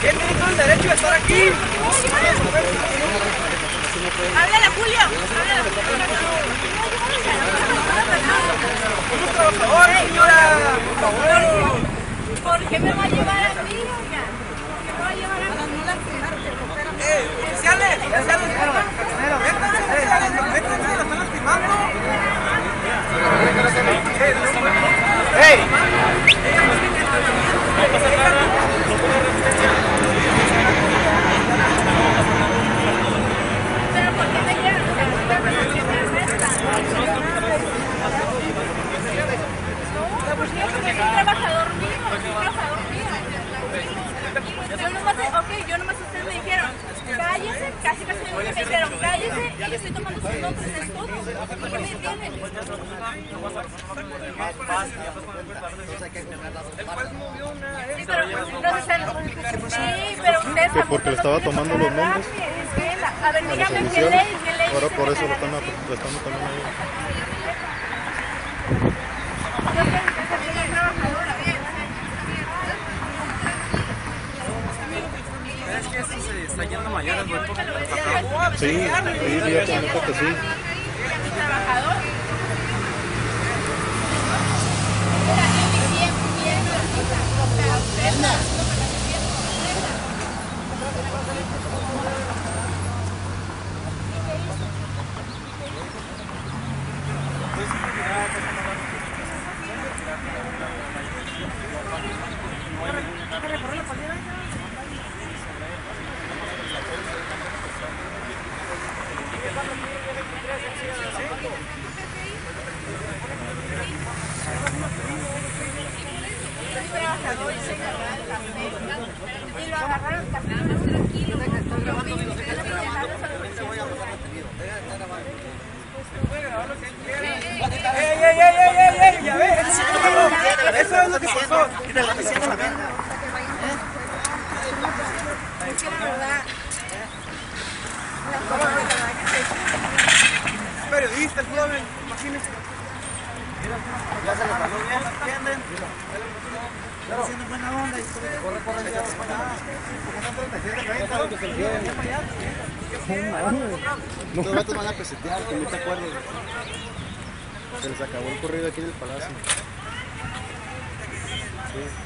¿Quién tiene todo el derecho de estar aquí? Háblale, Julio. Háblale. Somos trabajadores, señora. Por favor. ¿Por qué me va a llevar a mí, oiga? ¿Por qué me va a llevar a mí? Eh, oficiales, oficiales. Métanse, oficiales, métanse, la están lastimando. ¡Ey! Pero ¿por qué me llevan? O sea, ¿por qué me arrestan? No, pues yo porque soy trabajador mío, soy trabajador mío. Yo nomás, ok, yo nomás ustedes me dijeron, cállese, casi casi me dijeron, cállese, y yo estoy tomando sus notas, es todo. ¿Por qué me detienen? Sí, pero entonces él- sí, pero ustedes Que porque le estaba tomando los nombres. A ver, dígame qué ley, qué ley. Ahora por eso lo están ahí. Está yendo. Sí, sí, sí. Trabajador. Mira, bien, bien, bien, ahorita, o sea, usted no, no me la entiendo. Agarraron tranquilo. ¡Ey, ey, ey, ey, ey, ey! Ya ves, eso es lo que pasó. Es que pasó. Es periodista, el joven, imagínese. Ya se le pasó bien, ¿entienden? Están haciendo buena onda y corre, corre, ya, Los vatos van a presentar, que no te acuerdas. Se les acabó el corrido aquí en el palacio. Sí.